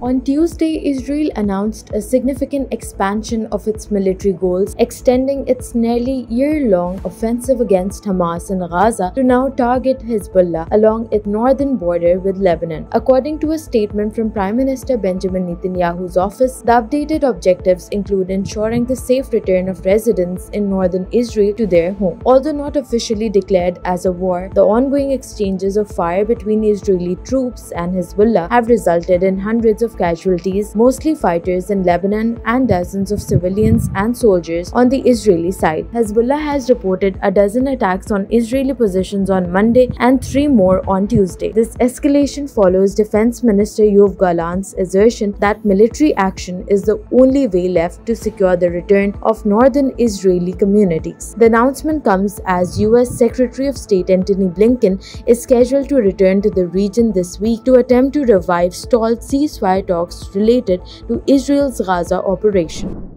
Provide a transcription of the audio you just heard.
On Tuesday, Israel announced a significant expansion of its military goals, extending its nearly year long offensive against Hamas in Gaza to now target Hezbollah along its northern border with Lebanon. According to a statement from Prime Minister Benjamin Netanyahu's office, the updated objectives include ensuring the safe return of residents in northern Israel to their home. Although not officially declared as a war, the ongoing exchanges of fire between Israeli troops and Hezbollah have resulted in hundreds of of casualties, mostly fighters in Lebanon, and dozens of civilians and soldiers on the Israeli side. Hezbollah has reported a dozen attacks on Israeli positions on Monday and three more on Tuesday. This escalation follows Defense Minister Yoav Gallant's assertion that military action is the only way left to secure the return of northern Israeli communities. The announcement comes as US Secretary of State Antony Blinken is scheduled to return to the region this week to attempt to revive stalled ceasefire talks related to Israel's Gaza operation.